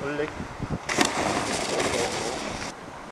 উল্লেখ